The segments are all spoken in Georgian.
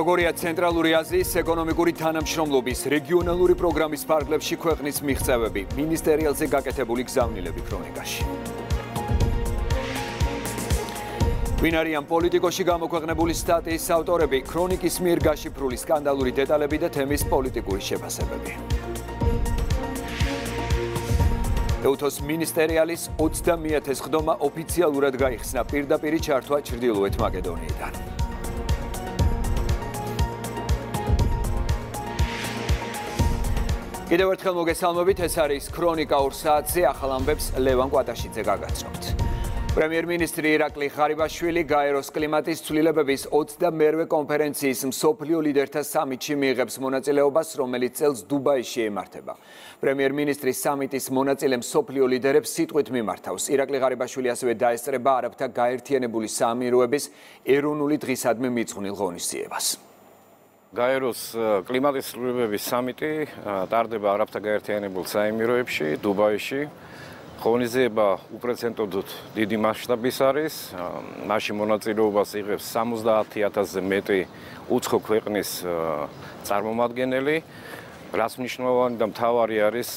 როგორია ცენტრალური აზიის ეკონომიკური თანამშრომლობის რეგიონალური პროგრამის ფარგლებში ქვეყნის მიღწევები? მინისტერიალზე გაკეთებული გზავნილები ქრონიკაში ვინ არიან პოლიტიკოში გამოქვეყნებული სტატიის ავტორები? ქრონიკის მიერ გაშიფრული სკანდალური დეტალები და თემის პოლიტიკური შეფასებები. ეუთოს მინისტერიალის 30000 ხდომა ოფიციალურად გაიხსნა პირდაპირი ჩართვა ჩრდილოეთ მაკედონიიდან კიდევ ერთხელ მოგესალმებით, ეს არის ქრონიკა 2 საათზე, ახალ ამბებს ლევან კვატაშიძე გაგაცნობთ. პრემიერ-მინისტრი ირაკლი ღარიბაშვილი გაეროს კლიმატის ცვლილებების 22-ვე კონფერენციის მსოფლიო ლიდერთა სამიტში მიიღებს მონაწილეობას, რომელიც წელს დუბაიში ემართება. პრემიერ-მინისტრის სამიტის მონაწილე მსოფლიო ლიდერებს სიტყვით მიმართავს. ირაკლი ღარიბაშვილი ასევე დაესწრება არაბთა გაერთიანებული საამიროების ეროვნული დღისადმი მიძღვნილ ღონისძიებას. გაეროს კლიმატის ცვლილებების სამიტი ტარდება არაბთა გაერთიანებულ საემიროებში, დუბაიში. ღონისძიება უპრეცედენტოდ დიდი მასშტაბის არის. მასში მონაწილეობას იღებს 70000-ზე მეტი უცხო ქვეყნის წარმომადგენელი. რაც მნიშვნელოვანი და მთავარი არის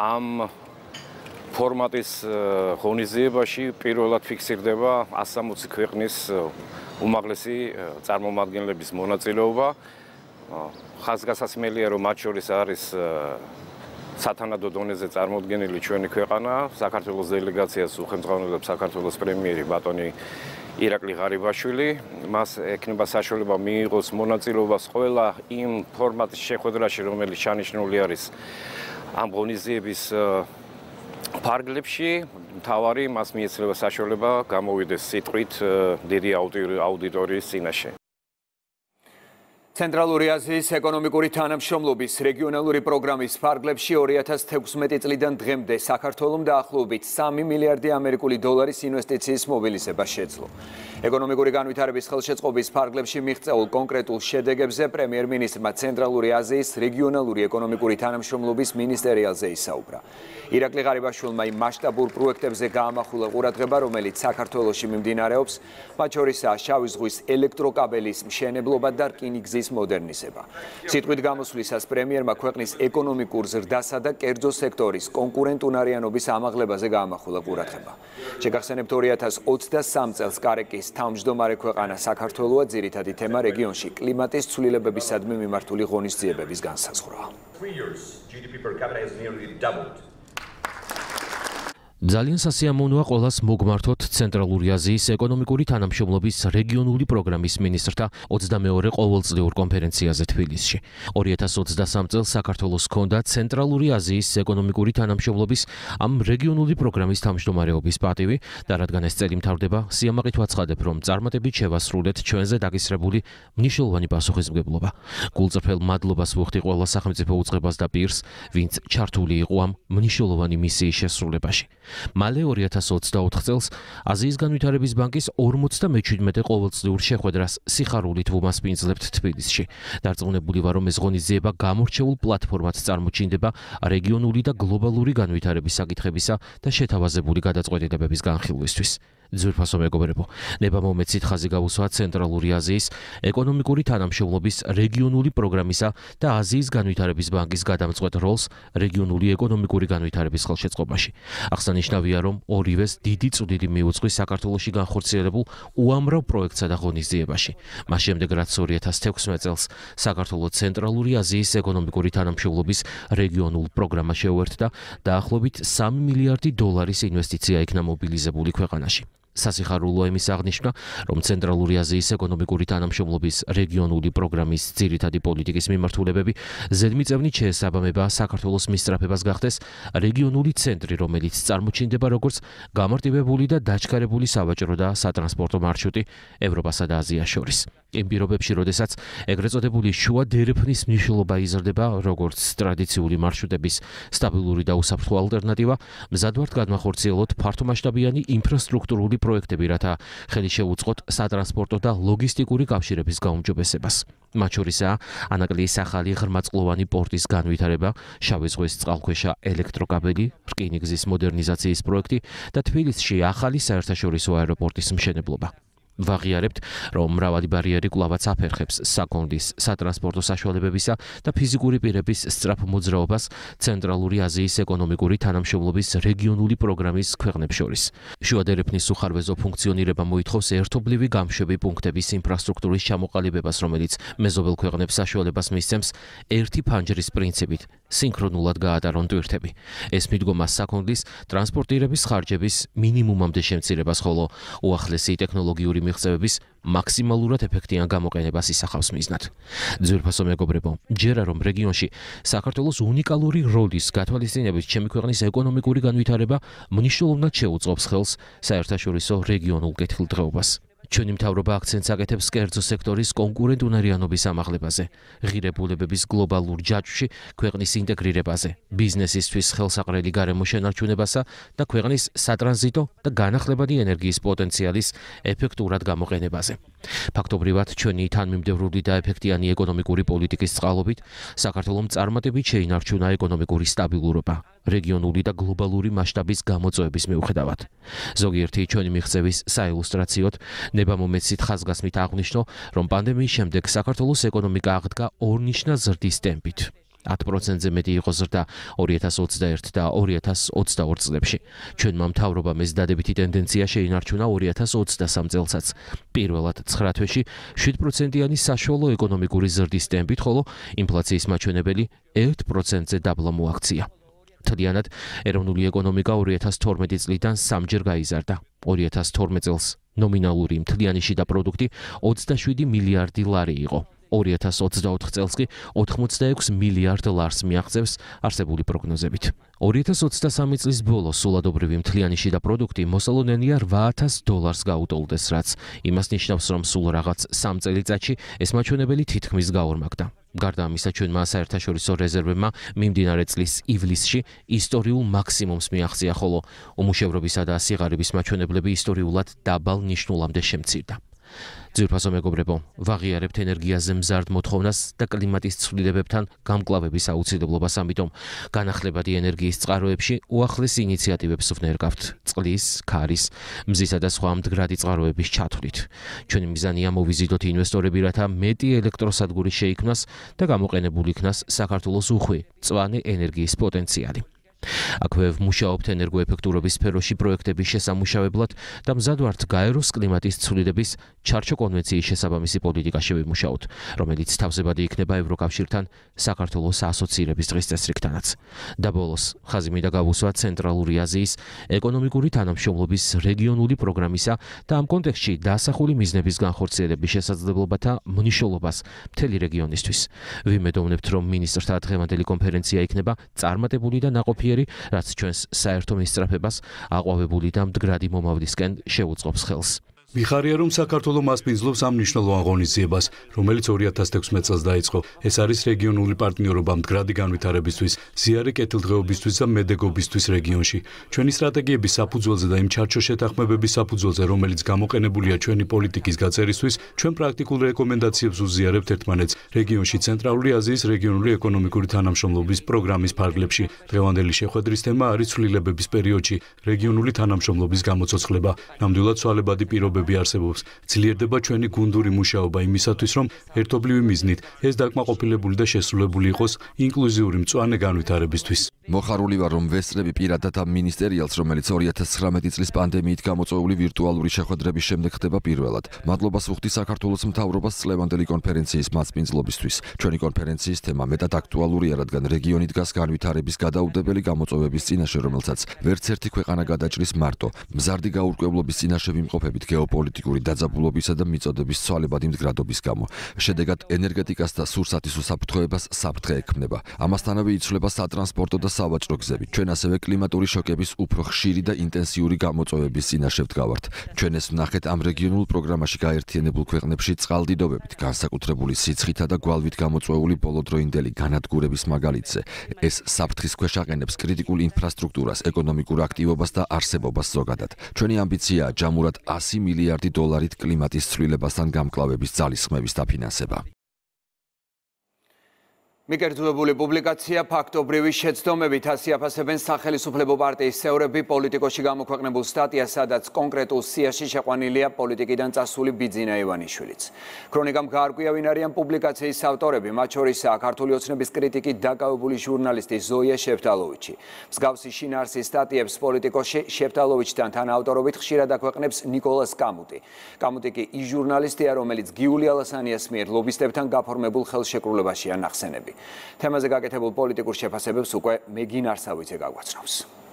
ამ ფორმატის ღონისძიებაში პირველად ფიქსირდება 160 ქვეყნის უმაღლესი წარმომადგენლების მონაწილეობა. ხაზგასასმელია რომ მათ შორის არის სათანადო დონეზე წარმოდგენილი ჩვენი ქვეყანა, საქართველოს დელეგაციას უხელმძღვანელობს საქართველოს პრემიერი ბატონი ირაკლი ღარიბაშვილი. მას ექნება საშუალება მიიღოს მონაწილეობას ყველა იმ ფორმატის შეხვედრაში, რომელიც ჩანიშნული არის ამ ღონისძიების ფარგლებში მთავარი მას მიეცლება საშუალება გამოვიდეს სიტყვით დიდი აუდიტორიის წინაშე. ცენტრალური აზიის ეკონომიკური თანამშრომლობის რეგიონალური პროგრამის ფარგლებში 2016 წლიდან დღემდე საქართველოს დაახლოებით 3 მილიარდი ამერიკული დოლარის ინვესტიციის მობილიზება შეძლო. ეკონომიკური განვითარების ხელშეწყობის ფარგლებში მიღწეულ კონკრეტულ შედეგებზე პრემიერ-მინისტრმა ცენტრალური აზიის რეგიონალური ეკონომიკური თანამშრომლობის მინისტერიალზე ისაუბრა. ირაკლი ღარიბაშვილმა იმ მასშტაბურ პროექტებზე გაამახვილა ყურადღება, რომელიც საქართველოში მიმდინარეობს, მათ შორისაა შავი ზღვის ელექტროკაბელის მშენებლობა და რკინიგზის სექტორის მოდერნიზება. სიტყვით გამოსვლისას პრემიერმა ქვეყნის ეკონომიკურ ზრდასა და კერძო სექტორის კონკურენტუნარიანობის ამაღლებაზე გაამახვილა ყურადღება. შეგახსენებთ 2023 წელს კარეკის თავმჯდომარე ქვეყანა საქართველოა ძირითადი თემა რეგიონში კლიმატის ცვლილებებისადმი მიმართული ღონისძიებების განსაზღვრა. 3 years GDP per capita has nearly doubled ძალიან სასიამოვნოა ყოველას მოგმართოთ ცენტრალური აზიის ეკონომიკური თანამშრომლობის რეგიონული პროგრამის მინისტრთა 22-ე ყოველწლიურ კონფერენციაზე თბილისში. 2023 წელს საქართველოს ჰქონდა ცენტრალური აზიის ეკონომიკური თანამშრომლობის ამ რეგიონული პროგრამის თავმჯდომარეობის პატივი და რადგან ეს წელი მთავრდება, სიამაყით ვაცხადებ, რომ წარმატებით შევასრულეთ ჩვენზე დაგისრებული მნიშვნელოვანი პასუხისმგებლობა. გულწრფელ მადლობას ვუხდი ყველა სახელმწიფო უწყებას და პირს, ვინც ჩართული იყო ამ მნიშვნელოვანი მისიის შესრულებაში. მალე 2024 წელს აზიის განვითარების ბანკის 57-ე ყოველწლიურ შეხვედრას სიხარულით ვუმასპინძლებთ თბილისში. დარწმუნებული ვარ, რომ ეს ღონისძიება გამორჩეულ პლატფორმად წარმოჩინდება რეგიონული და გლობალური განვითარების საკითხებისა და შეთავაზებული გადაწყვეტილებების განხილვისთვის. ძვირფასო მეგობრებო, ნება მომეცით ხაზი გავუსვა ცენტრალური აზიის ეკონომიკური თანამშრომლობის რეგიონული პროგრამისა და აზიის განვითარების ბანკის გადამწყვეტ როლს რეგიონული ეკონომიკური განვითარების ხელშეწყობაში. აღსანიშნავია, რომ ორივეს დიდი წვლილი მიუძღვის საქართველოსი განხორციელებულ უამრავ პროექტსა და ღონისძიებაში. მას შემდეგ რაც 2016 წელს საქართველოს ცენტრალური აზიის ეკონომიკური თანამშრომლობის რეგიონულ პროგრამა შეუერთდა დაახლოებით 3 მილიარდი დოლარის ინვესტიცია იქნა მობილიზებული ქვეყანაში. სასიხარულო იმის აღნიშნა, რომ ცენტრალური აზიის ეკონომიკური თანამშრომლობის რეგიონული პროგრამის ძირითადი პოლიტიკის მიმართულებები ზედმიწევნით შეესაბამება საქართველოს მისწრაფებას გახდეს რეგიონული ცენტრი, რომელიც წარმოჩინდება როგორც გამარტივებული და დაჩქარებული სავაჭრო და სატრანსპორტო მარშრუტი ევროპასა და აზიას შორის. იმ პირობებში, როდესაც ეგრეთ წოდებული შუა დერეფნის მნიშვნელობა იზრდება როგორც ტრადიციული მარშრუტების სტაბილური და უსაფრთხო ალტერნატივა, მზადვართ განმახორციელოთ ფართომასშტაბიანი ინფრასტრუქტურული პროექტები, რათა ხელი შეუწყოთ სატრანსპორტო და ლოგისტიკური კავშირების გაუმჯობესებას. მათ შორისაა ანაკლიის ახალი ღრმაწყლოვანი პორტის განვითარება, შავი ზღვის წყალქვეშა ელექტროკაბელი, რკინიგზის მოდერნიზაციის პროექტი და თბილისში ახალი საერთაშორისო აეროპორტის მშენებლობა. ვაღიარებთ, რომ მრავალი ბარიერი კვლავაც აფერხებს საქონლის, სატრანსპორტო საშუალებებისა და ფიზიკური პირების სწრაფ მოძრაობას ცენტრალური აზიის ეკონომიკური თანამშრომლობის რეგიონული პროგრამის ქვეყნებს შორის. შუადერეფნის უხარვეზო ფუნქციონირება მოითხოვს ერთობლივი გამშვები პუნქტების ინფრასტრუქტურის ჩამოყალიბებას, რომელიც მეზობელ ქვეყნებს საშუალებას მისცემს ერთი ფანჯრის პრინციპით სინქრონულად გაატარონ ტვირთები. ეს მიდგომა საქონლის ტრანსპორტირების ხარჯების მინიმუმამდე შემცირებას, ხოლო უახლესი ტექნოლოგიური მიღწევების მაქსიმალურად ეფექტიან გამოყენებას ისახავს მიზნად. ძვირფასო მეგობრებო, ჯერა რომ რეგიონში საქართველოს უნიკალური როლის გათვალისწინებით ჩემი ქვეყნის ეკონომიკური განვითარება მნიშვნელოვნად შეუწყობს ხელს საერთაშორისო რეგიონულ კეთილდღეობას. ჩვენი მთავრობა აქცენტს აკეთებს კერძო სექტორის კონკურენტუნარიანობის ამაღლებაზე, ღირებულებების გლობალურ ჯაჭვში ქვეყნის ინტეგრირებაზე, ბიზნესისთვის ხელსაყრელი გარემო შენარჩუნებასა და ქვეყნის სატრანზიტო და განახლებადი ენერგიის პოტენციალის ეფექტურად გამოყენებაზე. ფაქტობრივად, ჩვენი თანმიმდევრული და ეფექტიანი ეკონომიკური პოლიტიკის წყალობით საქართველოს წარმატებით შეინარჩუნა ეკონომიკური სტაბილურობა, რეგიონული და გლობალური მასშტაბის გამოწვევების მიუხედავად. ზოგიერთი ჩვენი მიღწევის საილუსტრაციოდ ნებამომეცით ხაზგასმით აღნიშნო, რომ პანდემიის შემდეგ საქართველოს ეკონომიკა აღდგა ორნიშნა ზრდის ტემპით. 10%-ზე მეტი იყო ზრდა 2021 და 2022 წლებში. ჩვენმა მთავრობამ ეს დადებითი ტენდენცია შეინარჩუნა 2023 წელსაც. პირველად 9 თვეში 7%-იანი საშუალო ეკონომიკური ზრდის ტემპით, ხოლო ინფლაციის მაჩვენებელი 1%-ზე დაბლა მოაქცია. თლიანად ეროვნული ეკონომიკა 2012 წლიდან სამჯერ გაიზარდა. 2012 წელს ნომინალური მთლიანი შიდა პროდუქტი 27 მილიარდი ლარი იყო. 2024 წელს კი 86 მილიარდ ლარს მიაღწევს არსებული პროგნოზებით. 2023 წლის ბოლოს სულადობრივი მთლიანი შიდა პროდუქტი მოსალონენია 8000 დოლარს გაუტოლდეს, რაც იმას ნიშნავს, რომ სულ რაღაც 3 წელიწადში ეს მაჩვენებელი თითქმის გაორმაგდა. გარდა ამისა, ჩვენმა საერთაშორისო რეზერვებმა მიმდინარე წლის ივლისში ისტორიულ მაქსიმუმს მიაღწია, ხოლო უმუშევრობისა და სიღარიბის მაჩვენებლები ისტორიულად დაბალ ნიშნულამდე შემცირდა. ძირფასო მეგობრებო, ვაღიარებთ ენერგიაზე მზარდ მოთხოვნას და კლიმატის ცვლილებებთან გამკლავების აუცილებლობას, ამიტომ განახლებადი ენერგიის წყაროებში უახლეს ინიციატივებს ვნერგავთ. წყლის, ქარის, მზისა და სხვა მდგრადი წყაროების ჩათვლით. ჩვენი მიზანია მოვიზიდოთ ინვესტორები, რათა მეტი ელექტროსადგური შეიქმნას და გამოყენებული იქნას საქართველოს უხვი, წვანე ენერგიის პოტენციალი. აქვე ვმუშაობთ ენერგოეფექტურობის სფეროში პროექტების შესამუშავებლად და მზად ვართ გაეროს კლიმატის ცვლილების ჩარჩო კონვენციის შესაბამისი პოლიტიკა შევიმუშაოთ, რომელიც თავზებადი იქნება ევროკავშირთან საქართველოს ასოცირების დღის წესრიგთანაც. და ბოლოს, ხაზი მინდა გავუსვა ცენტრალური აზიის ეკონომიკური თანამშრომლობის რეგიონული პროგრამისა და ამ კონტექსტში დასახული მიზნების განხორციელების შესაძლებლობათა მნიშვნელობას მთელი რეგიონისთვის. ვიმედოვნებთ, რომ მინისტრთა დღევანდელი კონფერენცია იქნება წარმატებული და ნაყოფიერი ნაყოფიერი, რაც ჩვენს საერთო მისწრაფებას აყვავებული და მდგრადი მომავლისკენ შეუწყობს ხელს. მიხარია რომ საქართველოს მასპინძლობს ამ მნიშვნელოვან ღონისძიებას, რომელიც 2016 წელს დაიწყო. ეს არის რეგიონული პარტნიორობა მდგრადი განვითარებისთვის, ზიარე კეთილდღეობისთვის და მედეგობისთვის რეგიონში. ჩვენი სტრატეგიების საფუძველზე და იმ ჩარჩო შეთანხმებების საფუძველზე, რომელიც გამოყენებულია ჩვენი პოლიტიკის გაწერისთვის, ჩვენ პრაქტიკულ რეკომენდაციებს უზიარებთ ერთმანეთს რეგიონში ცენტრალური აზიის რეგიონული ეკონომიკური თანამშრომლობის პროგრამის ფარგლებში. დღევანდელი შეხვედრის თემა არის ცვლილებების პერიოდში რეგიონული თანამშრომლობის გამოცოცხლება. ნამდვილად სვალებადი პირობები პირობები არსებობს. ძლიერდება ჩვენი გუნდური მუშაობა იმისათვის, რომ ერთობლივი მიზნით ეს დაკმაყოფილებული და შესრულებული იყოს ინკლუზიური მწვანე განვითარებისთვის. მოხარული ვარ, რომ ვესწრები პირადად ამ მინისტერიალს, რომელიც 2019 წლის პანდემიით გამოწვეული ვირტუალური შეხვედრების შემდეგ ხდება პირველად. მადლობას ვუხდი საქართველოს მთავრობას წლევანდელი კონფერენციის მასპინძლობისთვის. ჩვენი კონფერენციის თემა მეტად აქტუალურია, რადგან რეგიონი დგას განვითარების გადაუდებელი გამოწვევების წინაშე, რომელსაც ვერც ერთი ქვეყანა გადაჭრის მარტო. მზარდი გაურკვევლობის წინაშე ვიმყოფებით გეო გეოპოლიტიკური დაძაბულობისა და მიწოდების ცვალებადი მდგრადობის გამო. შედეგად ენერგეტიკას და სურსათის უსაფრთხოებას საფრთხე ექმნება. ამასთანავე იცვლება სატრანსპორტო და სავაჭრო გზები. ჩვენ ასევე კლიმატური შოკების უფრო ხშირი და ინტენსიური გამოწვევების წინაშე ვდგავართ. ჩვენ ეს ვნახეთ ამ რეგიონულ პროგრამაში გაერთიანებულ ქვეყნებში წყალდიდობებით, განსაკუთრებული სიცხითა და გვალვით გამოწვეული ბოლოდროინდელი განადგურების მაგალითზე. ეს საფრთხის ქვეშ აყენებს კრიტიკულ ინფრასტრუქტურას, ეკონომიკურ აქტივობას და არსებობას ზოგადად. ჩვენი ამბიციაა ჯამურად 100 მილი მილიარდი დოლარით კლიმატის ცვლილებასთან გამკლავების ძალისხმევის დაფინანსება. მიკერძვებული პუბლიკაცია ფაქტობრივი შეცდომებით ასიაფასებენ სახელისუფლებო პარტიის წევრები პოლიტიკოში გამოქვეყნებულ სტატიას, სადაც კონკრეტულ სიაში შეყვანილია პოლიტიკიდან წასული ბიძინა ივანიშვილიც. ქრონიკამ გაარკვია, ვინ არიან პუბლიკაციის ავტორები, მათ შორისაა ქართული ოცნების კრიტიკით დაკავებული ჟურნალისტი ზოია შეფთალოვიჩი. მსგავსი შინაარსის სტატიებს პოლიტიკოში შეფთალოვიჩთან თანაავტორობით ხშირად აქვეყნებს نيكოლას კამუტი. კამუტი კი ის ჟურნალისტია, რომელიც გიული ალასანიას მიერ ლობისტებთან გაფორმებულ ხელშეკრულებაშია ნახსენები. თემაზე გაკეთებულ პოლიტიკურ შეფასებებს უკვე მეგინ არსავიძე გაგვაცნობს.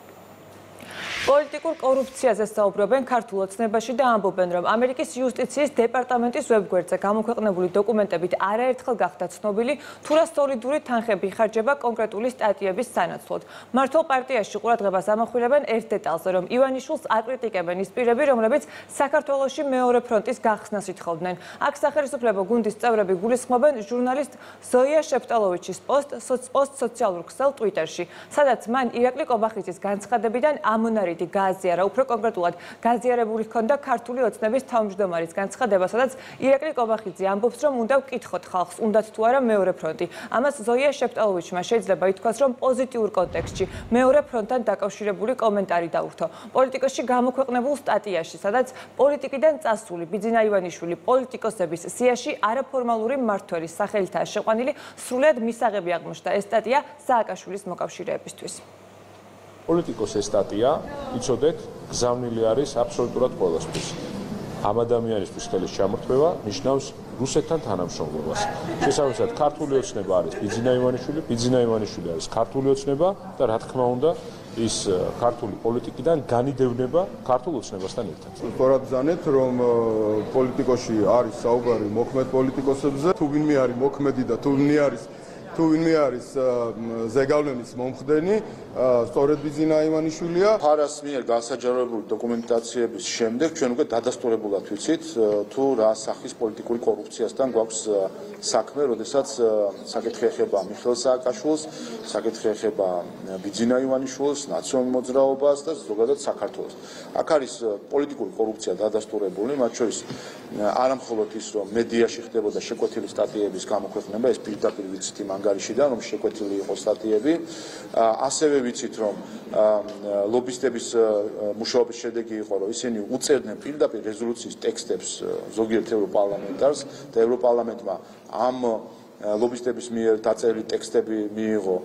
პოლიტიკურ კორუფციაზე საუბრობენ ქართულ ოცნებაში და ამბობენ, რომ ამერიკის იუსტიციის დეპარტამენტის ვებგვერდზე გამოქვეყნებული დოკუმენტებით არაერთხელ გახდა ცნობილი, თუ რა სოლიდური თანხები ხარჯება კონკრეტული სტატიების სანაცვლოდ. მართლ პარტიაში ყურადღებას ამახვილებენ ერთ დეტალზე, რომ ივანიშვილს აკრიტიკებენ ის პირები, რომლებიც საქართველოსში მეორე ფრონტის გახსნას ითხოვდნენ. აქ სახელმწიფო გუნდის წევრები გულისხმობენ ჟურნალისტ ზოია შეფტალოვიჩის პოსტ პოსტ სოციალურ ქსელ ტვიტერში, სადაც მან ირაკლი კობახიძის განცხადებიდან ამონარი ფავორიტი გააზიარა. უფრო კონკრეტულად, გაზიარებული ჰქონდა ქართული ოცნების თავმჯდომარის განცხადება, სადაც ირაკლი კობახიძე ამბობს, რომ უნდა ვკითხოთ ხალხს, უნდათ თუ არა მეორე ფრონტი. ამას ზოია შეფტალოვიჩმა შეიძლება ითქვას, რომ პოზიტიურ კონტექსტში მეორე ფრონტთან დაკავშირებული კომენტარი დაურთო. პოლიტიკოსში გამოქვეყნებულ სტატიაში, სადაც პოლიტიკიდან წასული ბიძინა ივანიშვილი პოლიტიკოსების სიაში არაფორმალური მართველის სახელითაა შეყვანილი, სრულად მისაღები აღმოჩნდა ეს სტატია სააკაშვილის მოკავშირეებისთვის. პოლიტიკოს ეს სტატია, იცოდეთ, გზავნილი არის აბსოლუტურად ყველასთვის. ამ ადამიანისთვის ხელის ჩამორთმევა ნიშნავს რუსეთთან თანამშრომლობას. შესაბამისად, ქართული ოცნება არის ბიძინა ივანიშვილი, ბიძინა ივანიშვილი არის ქართული ოცნება და რა თქმა უნდა, ის ქართული პოლიტიკიდან განიდევნება ქართულ ოცნებასთან ერთად. სწორად ზანეთ, რომ პოლიტიკოში არის საუბარი მოქმედ პოლიტიკოსებზე, თუ ვინმე არის მოქმედი და თუ ვინმე არის თუ ვინმე არის ზეგავლენის მომხდენი, სწორედ ბიზინა ივანიშვილია. ფარას მიერ განსაჯაროებული დოკუმენტაციების შემდეგ ჩვენ უკვე დადასტურებულად ვიცით, თუ რა სახის პოლიტიკური კორუფციასთან გვაქვს საქმე, როდესაც საკითხი ეხება მიხელ სააკაშვილს, საკითხი ეხება ბიზინა ივანიშვილს, ნაციონალურ მოძრაობას და ზოგადად საქართველოს. აქ არის პოლიტიკური კორუფცია დადასტურებული, მათ შორის არამხოლოდ ის, რომ მედიაში ხდებოდა შეკვეთილი სტატიების გამოქვეყნება, ეს პირდაპირ ვიცით იმ ანგარიშიდან, რომ შეკვეთილი იყო სტატიები, ასევე ვიცით, რომ ლობისტების მუშაობის შედეგი იყო, რომ ისინი უწერდნენ პირდაპირ რეზოლუციის ტექსტებს ზოგიერთ ევროპარლამენტარს და ევროპარლამენტმა ამ ლობისტების მიერ დაწერილი ტექსტები მიიღო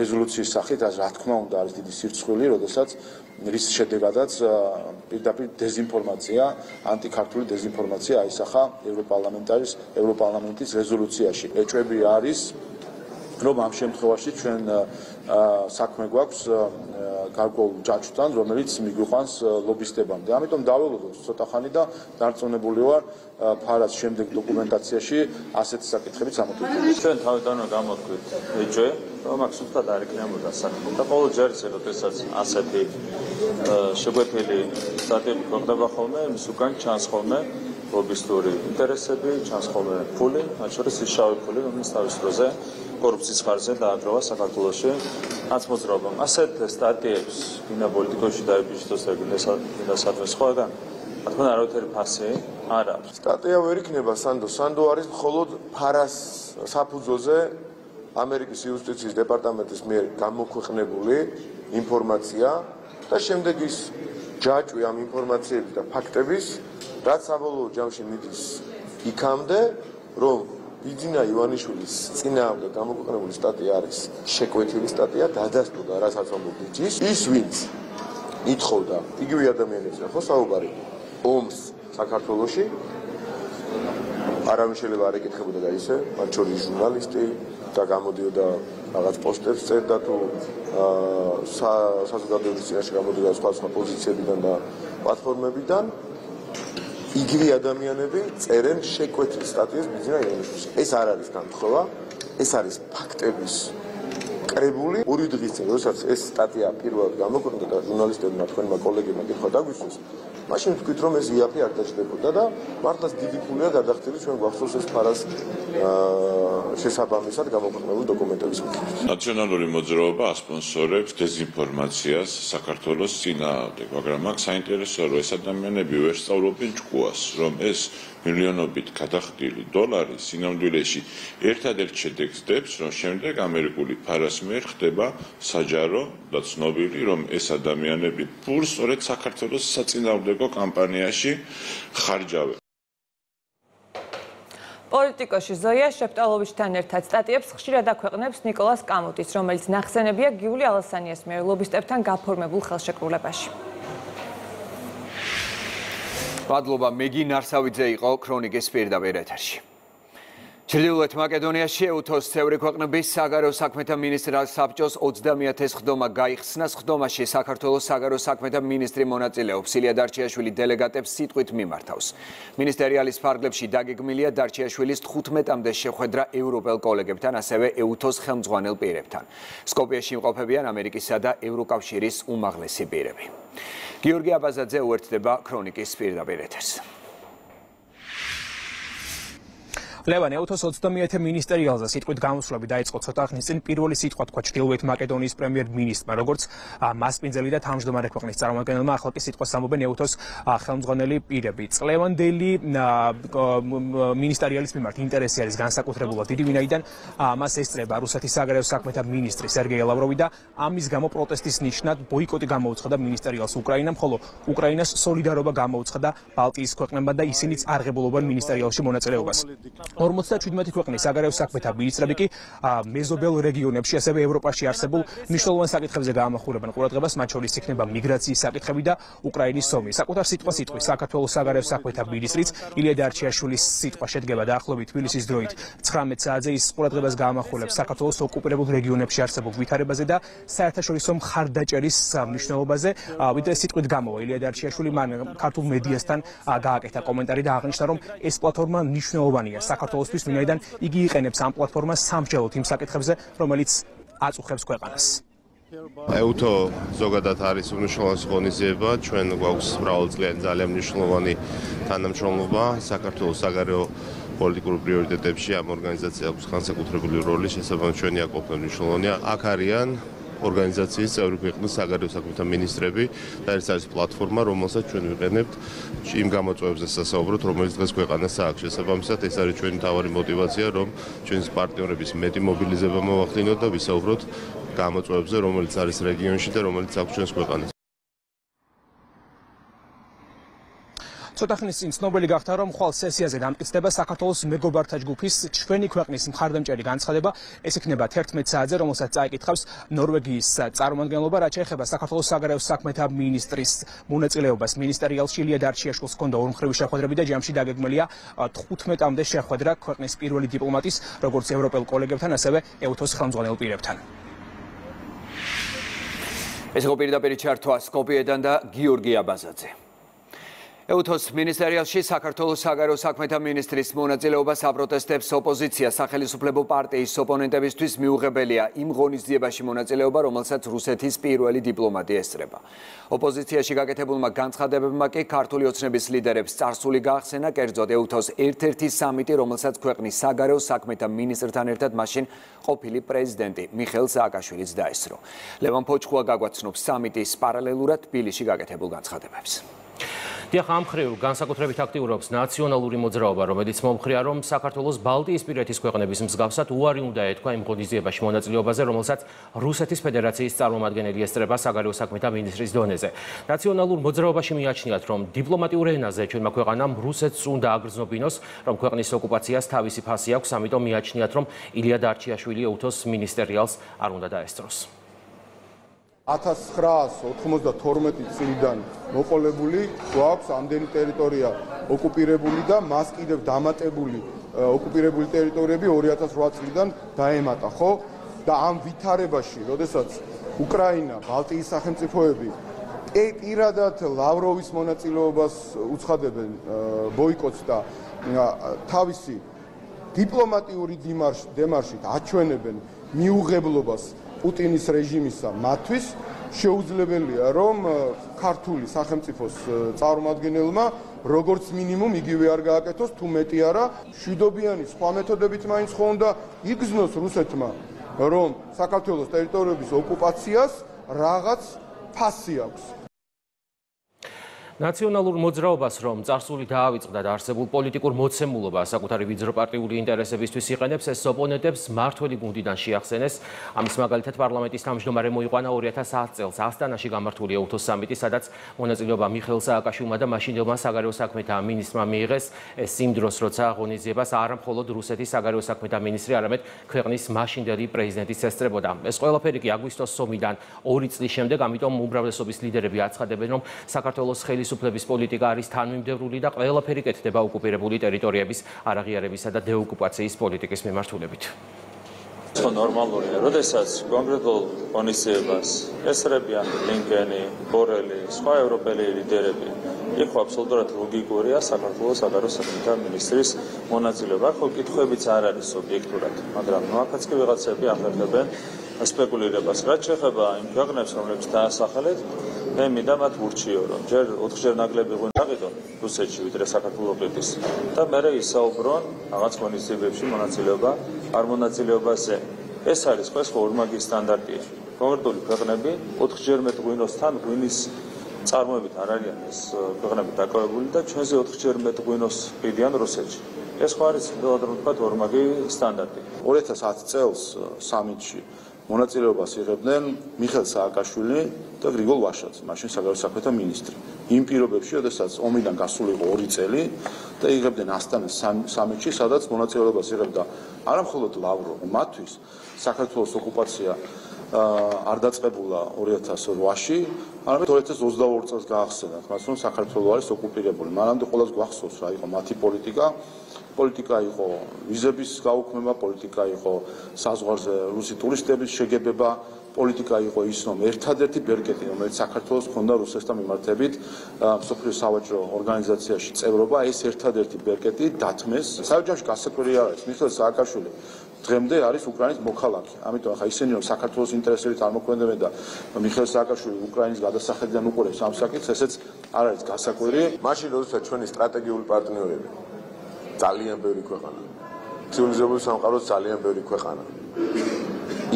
რეზოლუციის სახით, რა თქმა უნდა არის დიდი სირცხვილი, როდესაც რის შედეგადაც პირდაპირ დეзинფორმაცია, ანტიქართული დეзинფორმაცია აისახა ევროპარლამენტარის ევროპარლამენტის რეზოლუციაში. ეჭვები არის რომ ამ შემთხვევაში ჩვენ საქმე გვაქვს გარკვეულ ჯაჭვთან, რომელიც მიგვიყვანს ლობისტებამდე. ამიტომ დაველოდოთ ცოტა ხანი და დარწმუნებული ვარ ფარას შემდეგ დოკუმენტაციაში ასეთ საკითხებიც ამოტვიფრთ. ჩვენ თავიდანვე გამოთქვით ეჭვე, რომ აქ სულთად არ იქნებოდა საქმე. და ყოველ ჯერს როდესაც ასეთი შეგვეთელი სტატიები გვხვდება ხოლმე, ის უკან ჩანს ხოლმე ლობისტური ინტერესები, ჩანს ხოლმე ფული, მათ შორის ის შავი ფული, რომელიც თავის დროზე კორუფციის ხარჯზე დააგროვა საქართველოში აცმოძრაობამ. ასეთ სტატიებს ბინა პოლიტიკოში დაიბიჭდოს და ბინა სადმე სხვაგან თქვენ არავითარი ფასი არ აქვს. სტატია ვერ იქნება სანდო. სანდო არის მხოლოდ ფარას საფუძოზე ამერიკის იუსტიციის დეპარტამენტის მიერ გამოქვეყნებული ინფორმაცია და შემდეგ ის ჯაჭვი ამ ინფორმაციების და ფაქტების რაც საბოლოო ჯამში მიდის იქამდე რომ ბიძინა ივანიშვილის წინააღმდეგ გამოქვეყნებული სტატია არის შეკვეთილი სტატია დადასტურდა რასაც ამბობ ბიძის ის ვინც ითხოვდა იგივე ადამიანებია ხო საუბარი. ომს საქართველოში. არავინ შეიძლება არ ეკითხებოდა და ისე მათ შორის ჟურნალისტი და გამოდიოდა რაღაც პოსტერს წერდა თუ საზოგადოების წინაშე გამოდიოდა სხვა სხვა პოზიციებიდან და პლატფორმებიდან იგივე ადამიანები წერენ შეკვეთილ სტატიას ბიზნეს აიონიშვილს. ეს არ არის განთხოვა, ეს არის ფაქტების კრებული. ორი დღის წინ, როდესაც ეს სტატია პირველად გამოქვეყნდა და ჟურნალისტებმა თქვენმა კოლეგებმა კითხვა დაგვისვეს, მაშინ ვთქვით რომ ეს იაფი არ დაჭდებოდა და მართლაც დიდი ფულია გადახდილი ჩვენ გვახსოვს ეს ფარას შესაბამისად გამოქვეყნებული დოკუმენტების მიხედვით. ნაციონალური მოძრაობა ასპონსორებს დეзинფორმაციას საქართველოს წინააღმდეგ, მაგრამ აქ საინტერესოა რომ ეს ადამიანები ვერ სწავლობენ ჭკუას, რომ ეს მილიონობით გადახდილი დოლარი სინამდვილეში ერთადერთ შედეგს დებს, რომ შემდეგ ამერიკული ფარას მიერ ხდება საჯარო და ცნობილი, რომ ეს ადამიანები ფურს სწორედ საქართველოს საწინააღმდეგო კამპანიაში ხარჯავენ. პოლიტიკოში ზოია შეპტალოვიჩთან ერთად სტატიებს ხშირად აქვეყნებს ნიკოლას კამუტის, რომელიც ნახსენებია გიული ალასანიას მიერ ლობისტებთან გაფორმებულ ხელშეკრულებაში. პადლობა მეგი ნარსავიძე იყო ქრონიკის პირდაპირ ეთერში. ჩრდილოეთ მაკედონიაში ეუთოს წევრი ქვეყნების საგარეო საქმეთა მინისტრთა საბჭოს 30-ე ხდომა გაიხსნა. ხდომაში საქართველოს საგარეო საქმეთა მინისტრი მონაწილეობს. ილია დარჩიაშვილი დელეგატებს სიტყვით მიმართავს. მინისტერიალის ფარგლებში დაგეგმილია დარჩიაშვილის 15-მდე შეხვედრა ევროპელ კოლეგებთან, ასევე ეუთოს ხელმძღვანელ პირებთან. სკოპიაში იმყოფებიან ამერიკისა და ევროკავშირის უმაღლესი პირები. გიორგი აბაზაძე უერთდება ქრონიკის პირდაპირ ეთერს. ლევან ეუთოს 30-ე მინისტერიალზე სიტყვით გამოსვლები დაიწყო ცოტა ხნის წინ. პირველი სიტყვა თქვა ჩრდილოეთ მაკედონიის პრემიერ-მინისტრმა როგორც მასპინძელი და თავმჯდომარე ქვეყნის წარმომადგენელმა ახლა კი სიტყვას ამობენ ეუთოს ხელმძღვანელი პირები. წლევანდელი მინისტერიალის მიმართ ინტერესი არის განსაკუთრებულად დიდი ვინაიდან მას ესწრება რუსეთის საგარეო საქმეთა მინისტრი სერგეი ლავროვი და ამის გამო პროტესტის ნიშნად ბოიკოტი გამოუცხადა მინისტერიალს უკრაინამ ხოლო უკრაინას სოლიდარობა გამოუცხადა ბალტიის ქვეყნებმა და ისინიც არღებულობენ მინისტერიალში მონაწილეობას 57 ქვეყნის საგარეო საქმეთა მინისტრები კი მეზობელ რეგიონებში, ასევე ევროპაში არსებულ მნიშვნელოვან საკითხებზე გაამახვილებენ ყურადღებას, მათ შორის იქნება მიგრაციის საკითხები და უკრაინის ომი. საკუთარ სიტყვას იტყვის საქართველოს საგარეო საქმეთა მინისტრიც ილია დარჩიაშვილის სიტყვა შედგება დაახლოებით თბილისის დროით 19 საათზე ის ყურადღებას გაამახვილებს საქართველოს ოკუპირებულ რეგიონებში არსებულ ვითარებაზე და საერთაშორისო მხარდაჭერის მნიშვნელობაზე. ვიდრე სიტყვით გამოვა ილია დარჩიაშვილი მან ქართულ მედიასთან გააკეთა კომენტარი და აღნიშნა რომ ეს პლატფორმა მნიშვნელოვანია საქართველოს საქართველოსთვის, ვინაიდან იგი იყენებს ამ პლატფორმას სამჯელოთ იმ საკითხებზე, რომელიც აწუხებს ქვეყანას. ეუთო ზოგადად არის უნიშნულოვანი ღონისძიება, ჩვენ გვაქვს მრავალწლიანი ძალიან მნიშვნელოვანი თანამშრომლობა საქართველოს საგარეო პოლიტიკურ პრიორიტეტებში ამ ორგანიზაციას აქვს განსაკუთრებული როლი, შესაბამისად ჩვენი აკოპნე მნიშვნელოვანია. აქ არიან ორგანიზაციის წევრი ქვეყნის საგარეო საქმეთა მინისტრები და ეს არის პლატფორმა, რომელსაც ჩვენ ვიყენებთ იმ გამოწვევებზე სასაუბროთ, რომელიც დღეს ქვეყანას აქვს. შესაბამისად, ეს არის ჩვენი მთავარი мотиваცია, რომ ჩვენს პარტნიორების მეტი მობილიზება მოვახდინოთ და ვისაუბროთ გამოწვევებზე, რომელიც არის რეგიონში და რომელიც აქვს ჩვენს ქვეყანას. ცოტა ხნის წინ ცნობილი გახდა რომ ხვალ სესიაზე დამტკიცდება საქართველოს მეგობართა ჯგუფის ჩვენი ქვეყნის მხარდამჭერი განცხადება. ეს იქნება 11 საათზე რომელსაც წაიკითხავს ნორვეგიის წარმომადგენლობა რაც შეეხება საქართველოს საგარეო საქმეთა მინისტრის მონაწილეობას. მინისტერიალში ილია დარჩიაშვილს ჰქონდა ორმხრივი შეხვედრები და ჯამში დაგეგმილია 15-მდე შეხვედრა ქვეყნის პირველი დიპლომატის როგორც ევროპელ კოლეგებთან ასევე ეუთოს ხელმძღვანელ პირებთან. ეს იყო პირდაპირ ჩართვა სკოპიედან და გიორგი აბაზაძე ეუთოს მინისტერიალში საქართველოს საგარეო საქმეთა მინისტრის მონაწილეობას აპროტესტებს ოპოზიცია სახელმწიფო პარტიის ოპონენტებისთვის მიუღებელია. იმ ღონისძიებაში მონაწილეობა რომელსაც რუსეთის პირველი დიპლომატი ესწრება. ოპოზიციაში გაკეთებულმა განცხადებებმა კი ქართული ოცნების ლიდერებს წარსული გაახსენა კერძოდ ეუთოს ერთ-ერთი სამიტი რომელსაც ქვეყნის საგარეო საქმეთა მინისტრთან ერთად მაშინ ყოფილი პრეზიდენტი მიხელ სააკაშვილიც დაესწრო. ლევან ფოჩხუა გაგვაცნობს სამიტის პარალელურად თბილისში გაკეთებულ განცხადებებს დიახ, ამ ხრივ განსაკუთრებით აქტიურობს ნაციონალური მოძრაობა, რომელიც მომხრია, რომ საქართველოს ბალტიისპირეთის ქვეყნების მსგავსად უარი უნდა ეთქვა იმ ღონისძიებაში მონაწილეობაზე, რომელსაც რუსეთის ფედერაციის წარმომადგენელი ესწრება საგარეო საქმეთა მინისტრის დონეზე. ნაციონალურ მოძრაობაში მიაჩნიათ, რომ დიპლომატიურ ენაზე ჩვენმა ქვეყანამ რუსეთს უნდა აგრძნობინოს, რომ ქვეყნის ოკუპაციას თავისი ფასი აქვს, ამიტომ მიაჩნიათ, რომ ილია დარჩიაშვილი უთოს მინისტერიალს არ უნდა დაესწროს. 1992 წლიდან მოყოლებული გვაქვს ამდენი ტერიტორია ოკუპირებული და მას კიდევ დამატებული ოკუპირებული ტერიტორიები 2008 წლიდან დაემატა, ხო? და ამ ვითარებაში, როდესაც უკრაინა, ბალტიის სახელმწიფოები პირადად ლავროვის მონაწილეობას უცხადებენ ბოიკოტს და თავისი დიპლომატიური დემარშით აჩვენებენ მიუღებლობას პუტინის რეჟიმისა მათთვის შეუძლებელია რომ ქართული სახელმწიფოს წარმომადგენელმა როგორც მინიმუმ იგივე არ გააკეთოს თუ მეტი არა შვიდობიანი სხვა მეთოდებით მაინც ხო უნდა იგზნოს რუსეთმა რომ საქართველოს ტერიტორიების ოკუპაციას რაღაც ფასი აქვს ნაციონალურ მოძრაობას რომ წარსული დაავიწყდა და არსებულ პოლიტიკურ მოცემულობას საკუთარი ვიძრო პარტიული ინტერესებისთვის იყენებს ეს ოპონენტებს მართველი გუნდიდან შეახსენეს. ამის მაგალითად პარლამენტის თავმჯდომარე მოიყვანა 2010 წელს ასტანაში გამართული ევთოს სამიტი სადაც მონაწილეობა მიხეილ სააკაშვილმა და მაშინდელმა საგარეო საქმეთა მინისტრმა მიიღეს. ეს იმ დროს როცა აღონიზებას არა მხოლოდ რუსეთის საგარეო საქმეთა მინისტრი არამედ ქვეყნის მაშინდელი პრეზიდენტიც ესწრებოდა ეს ყველაფერი კი აგვისტოს სომიდან 2 წლის შემდეგ ამიტომ უმრავლესობის ლიდერები აცხადებენ რომ საქართველოს ხელი ხელისუფლების პოლიტიკა არის თანმიმდევრული და ყველაფერი კეთდება ოკუპირებული ტერიტორიების არაღიარებისა და დეოკუპაციის პოლიტიკის მიმართულებით. ხო ნორმალურია, როდესაც კონკრეტულ კონისიებას ესრებიან ლინკენი, ბორელი, სხვა ევროპელი ლიდერები, იქ აბსოლუტურად ლოგიკურია საქართველოს საგარეო საქმეთა ministris მონაწილეობა. ხო კითხვებიც არ არის ობიექტურად, მაგრამ ნოაქაც კი ვიღაცები ახერხებენ სპეკულირებას. რაც შეეხება იმ ქვეყნებს, რომლებიც დაასახელეთ, მე მინდა მათ ურჩიო რომ ჯერ 4ჯერ ნაკლები ღვინო აღიდონ რუსეთში ვიდრე საქართველოს და მე ისაუბრონ რაღაც მონიციპებში მონაწილეობა არ მონაწილეობაზე ეს არის ხო ორმაგი სტანდარტია კონკრეტული ქვეყნები 4ჯერ მეტ ღვინოსთან ღვინის წარმოებით არ არიან ეს ქვეყნები დაკავებული და ჩვენზე 4ჯერ მეტ ღვინოს ყიდიან რუსეთში ეს ხო არის ნამდვილად რომ ვთქვა ორმაგი სტანდარტი 2010 წელს სამიტში მონაწილეობას იღებდნენ მიხელ სააკაშვილი და გრიგოლ ვაშაძე, მაშინ საგარეო საქმეთა მინისტრი. იმ პირობებში, როდესაც ომიდან გასული იყო 2 წელი და იღებდნენ ასტანის სამიტში, სადაც მონაწილეობას იღებდა არამხოლოდ ლავროვი, მათთვის საქართველოს ოკუპაცია არ დაწყებულა 2008-ში, არამედ 2022 წელს გაახსენათ, მას რომ საქართველოს არის ოკუპირებული. მანამდე ყოველს გვახსოვს რა იყო მათი პოლიტიკა პოლიტიკა იყო ვიზების გაუქმება, პოლიტიკა იყო საზღვარზე რუსი ტურისტების შეგებება, პოლიტიკა იყო ის, რომ ერთადერთი ბერკეტი, რომელიც საქართველოს ჰქონდა რუსეთთან მიმართებით, სოფლიო სავაჭრო ორგანიზაციაში წევრობა, ეს ერთადერთი ბერკეტი დათმეს. საერთოდ გასაკვირია არის, მიხელ სააკაშვილი დღემდე არის უკრაინის მოქალაქე. ამიტომ ახლა ისინი რომ საქართველოს ინტერესებით არ მოქმედებენ და მიხელ სააკაშვილი უკრაინის გადასახედიდან უყურებს ამ საკითხს, ესეც არ არის გასაკვირი. მაშინ როდესაც ჩვენი სტრატეგიული პარტნიორები ძალიან ბევრი ქვეყანა. ცივილიზებული სამყაროს ძალიან ბევრი ქვეყანა.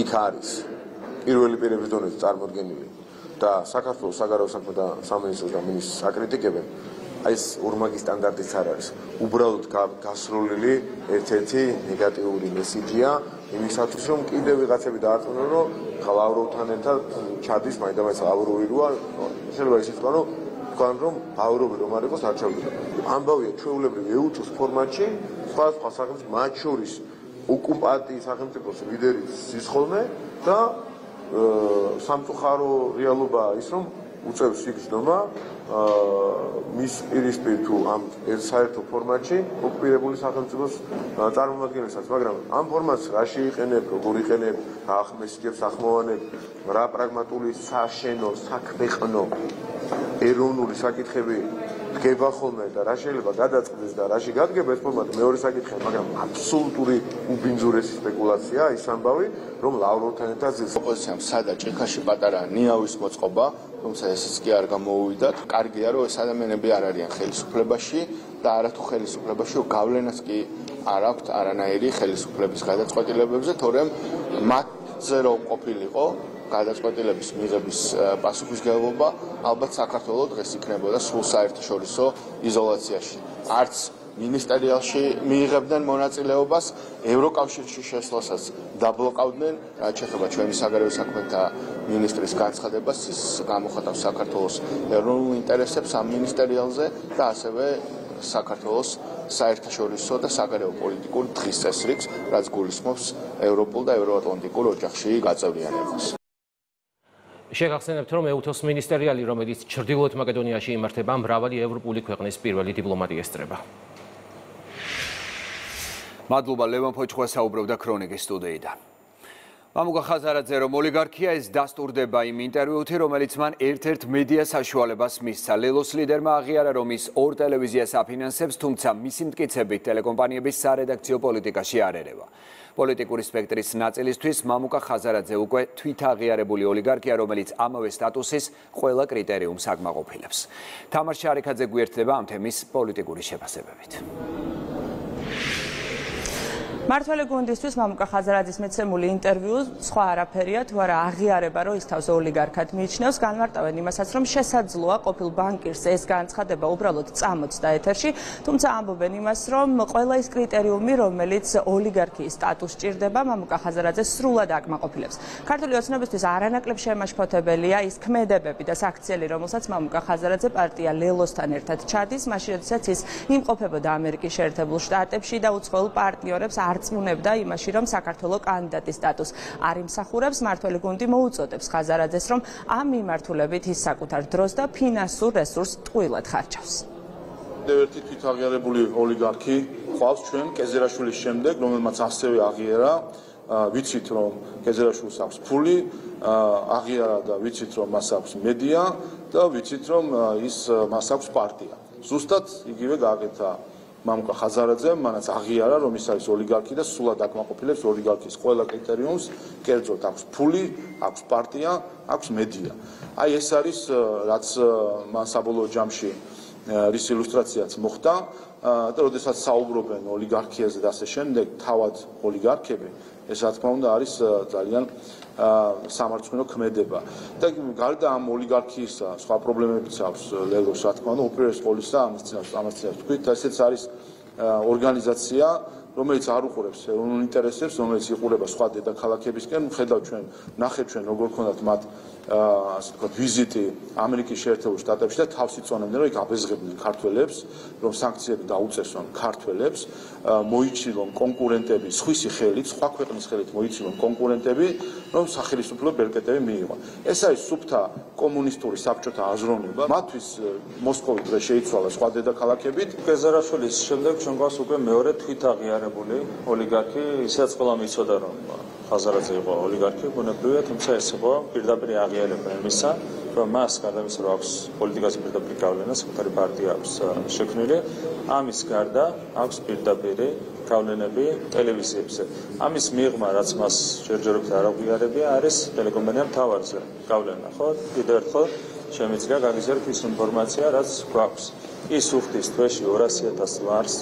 იქ არის პირველი პირების დონეზე წარმოქმნილი და საქართველოს საგარეო საქმეთა სამინისტრო და მინისტრის აკრიტიკებენ. აი ეს ორმაგი სტანდარტიც არ არის. უბრალოდ გასროლილი ერთ-ერთი ნეგატიური მესიჯია იმისათვის, რომ კიდევ ვიღაცები დაარწმუნონ, რომ ხალავროვთან ერთად ჩადის მაინდამაინც ლავროვი როა, შეიძლება ისიც თქვა, რომ თქვენ რომ ბაურობი რომ არ იყოს არ ჩავდივარ. ამბავია ჩვეულებრივ ეუჭოს ფორმატში სხვა სხვა სახელმწიფო მათ შორის ოკუპანტი სახელმწიფოს ლიდერიც სისხლმე და სამწუხარო რეალობა ის რომ უწევს სიგრძნობა მის პირისპირ თუ ამ საერთო ფორმატში ოკუპირებული სახელმწიფოს წარმომადგენლებსაც, მაგრამ ამ ფორმატს რაში იყენებ, როგორ იყენებ, რა ახმესიებს ახმოვანებ, რა პრაგმატული საშენო საქმეყნო ეროვნული საკითხები დგება ხოლმე და რა შეიძლება გადაწყდეს და რაში გადგება ეს ფორმატი მეორე საკითხია, მაგრამ აბსოლუტური უბინძურესი სპეკულაცია ის ამბავი, რომ ლავროვთან ერთად ზის ოპოზიციამ სადა ჭექაში პატარა ნიავის მოწყობა, თუმცა ესეც კი არ გამოუვიდა. კარგია, რომ ეს ადამიანები არ არიან ხელისუფლებაში და არათუ ხელისუფლებაში, გავლენას კი არ აქვთ არანაირი ხელისუფლების გადაწყვეტილებებზე, თორემ მათზე რომ ყოფილიყო გადაწყვეტილების მიღების პასუხისგებლობა ალბათ საქართველოს დღეს იქნებოდა სულ საერთაშორისო იზოლაციაში. არც მინისტერიალში მიიღებდნენ მონაწილეობას, ევროკავშირში შესვლასაც დაბლოკავდნენ, რაც შეეხება ჩვენი საგარეო საქმეთა მინისტრის განცხადებას, ის გამოხატავს საქართველოს ეროვნულ ინტერესებს ამ მინისტერიალზე და ასევე საქართველოს საერთაშორისო და საგარეო პოლიტიკურ დღის წესრიგს, რაც გულისხმობს ევროპულ და ევროატლანტიკურ ოჯახში გაწევრიანებას. შეგახსენებთ, რომ ეუთოს მინისტერიალი, რომელიც ჩრდილოეთ მაკედონიაში იმართება, მრავალი ევროპული ქვეყნის პირველი დიპლომატი ესწრება. მადლობა ლევან ფოჩხვა საუბრობდა ქრონიკის სტუდიიდან. მამუკა ხაზარაძე რომ ოლიგარქია ეს დასტურდება იმ ინტერვიუთი რომელიც მან ერთ-ერთ მედია საშუალებას მისცა. ლელოს ლიდერმა აღიარა რომ ის ორ ტელევიზიას აფინანსებს თუმცა მისი მტკიცებით ტელეკომპანიების სარედაქციო პოლიტიკაში არ ერევა. პოლიტიკური სპექტრის ნაწილისთვის მამუკა ხაზარაძე უკვე თვითაღიარებული ოლიგარქია რომელიც ამავე სტატუსის ყველა კრიტერიუმს აკმაყოფილებს. თამარ შარიქაძე გვერდება ამ თემის პოლიტიკური შეფასებებით მართველი გუნდისთვის მამუკა ხაზარაძის მეცემული ინტერვიუ სხვა არაფერია თუ არა აღიარება რომ ის თავს ოლიგარქად მიიჩნევს განმარტავენ იმასაც რომ შესაძლოა ყოფილ ბანკირს ეს განცხადება უბრალოდ წამოწდა ეთერში თუმცა ამბობენ იმას რომ ყველა ის კრიტერიუმი რომელიც ოლიგარქიის სტატუსს ჭირდება მამუკა ხაზარაძე სრულად აკმაყოფილებს. ქართული ოცნებისთვის არანაკლებ შემაშფოთებელია ის ქმედებები და საქციელი რომელსაც მამუკა ხაზარაძე პარტია ლელოსთან ერთად ჩადის მაშინ როდესაც ის იმყოფებოდა ამერიკის შეერთებულ შტატებში და უცხოელ პარტნიორებს არ არწმუნებდა იმაში, რომ საქართველოს კანდიდატის სტატუსს არ იმსახურებს, მართველი გუნდი მოუწოდებს ხაზარაძეს, რომ ამ მიმართულებით ის საკუთარ დროს და ფინანსურ რესურსს ტყუილად ხარჯავს. ერთი თვითაღიარებული ოლიგარქი ყავს ჩვენ კეზერაშვილის შემდეგ, რომელმაც ასევე აღიარა ვიცით რომ კეზერაშვილს აქვს ფული, აღიარა და ვიცით რომ მას აქვს მედია და ვიცით რომ ის მას აქვს პარტია. ზუსტად იგივე გააკეთა მამუკა ხაზარაძე მანაც აღიარა რომ ის არის ოლიგარქი და სულად აკმაყოფილებს ოლიგარქის ყველა კრიტერიუმს. კერძოდ აქვს ფული აქვს პარტია აქვს მედია. აი ეს არის რაც მან საბოლოო ჯამში რის ილუსტრაციაც მოხდა. და როდესაც საუბრობენ ოლიგარქიაზე და ასე შემდეგ თავად ოლიგარქები ეს რა თქმა უნდა არის ძალიან სამართლიანო ქმედება. და გარდა ამ ოლიგარქიისა სხვა პრობლემებიც აქვს ლელოს რა თქმა უნდა უპირველეს ყოვლისა ამის წინაშე ამას წინაშე თქვით და ესეც არის ორგანიზაცია რომელიც არ უყურებს ეროვნულ ინტერესებს რომელიც იყურება სხვა დედაქალაქებისკენ ხედავ ჩვენ ნახეთ ჩვენ როგორ ქონდათ მათ ასე ვთქვათ, ვიზიტი ამერიკის შეერთებულ შტატებში და თავს იწონებდნენ, რომ იქ აბეზღებდნენ ქართველებს, რომ სანქციები დაუწესონ ქართველებს, მოიჩილონ კონკურენტები, სხვისი ხელით, სხვა ქვეყნის ხელით მოიჩილონ კონკურენტები, რომ სახელმწიფო ბერკეტები მიიღონ. ეს არის სუფთა კომუნისტური საბჭოთა აზროვნება. მათთვის მოსკოვი დღე შეიცვალა სხვა დედაქალაქებით. კეზერაშვილის შემდეგ ჩვენ გვაქვს უკვე მეორე თვითაღიარებული ოლიგარქი, ისაც ყველა მიცოდა რომ ხაზარაძე იყო ოლიგარქი, ბუნებრივია, თუმცა ეს იყო პირდაპირ აღიარება იმისა, რომ მას გადამისა რომ აქვს პოლიტიკაზე პირდაპირ გავლენა, საკუთარი პარტია აქვს შექმნილი, ამის გარდა აქვს პირდაპირ გავლენები ტელევიზიებზე. ამის მიღმა, რაც მას ჯერჯერობით არ აღიარებია, არის ტელეკომპანია მთავარზე გავლენა, ხო? კიდევ ერთხელ შემიძლია გაგიზიაროთ ის ინფორმაცია, რაც გვაქვს. ის უხდის თვეში 200.000 ლარს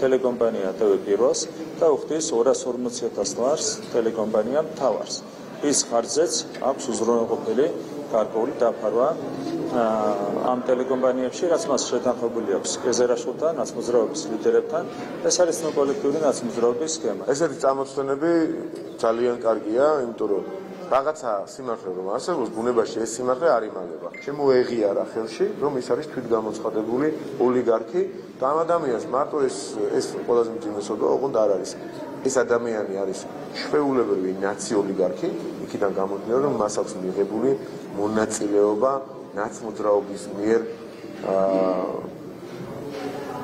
ტელეკომპანია TV პირველს და უხდის 240.000 ლარს ტელეკომპანია მთავარს. ის ხარჯზეც აქვს უზრუნველყოფილი გარკვეული დაფარვა ამ ტელეკომპანიებში, რაც მას შეთანხმებული აქვს კეზერაშვილთან, ნაცმოძრაობის ლიდერებთან. ეს არის კოლექტიური ნაცმოძრაობის სქემა. ესეთი წამოწმენები ძალიან კარგია, იმიტომ რომ რაღაცა სიმართლე რომ არსებობს ბუნებაში ეს სიმართლე არ იმალება. შემოეღიარა ხელში, რომ ის არის თვითგამოცხადებული ოლიგარქი და ამ ადამიანს მარტო ეს ეს ყველაზე მძიმე სოდო ოღონდ არ არის. ეს ადამიანი არის ჩვეულებრივი ნაცი ოლიგარქი, იქიდან გამომდინარე რომ მას აქვს მიღებული მონაწილეობა ნაცმოძრაობის მიერ აა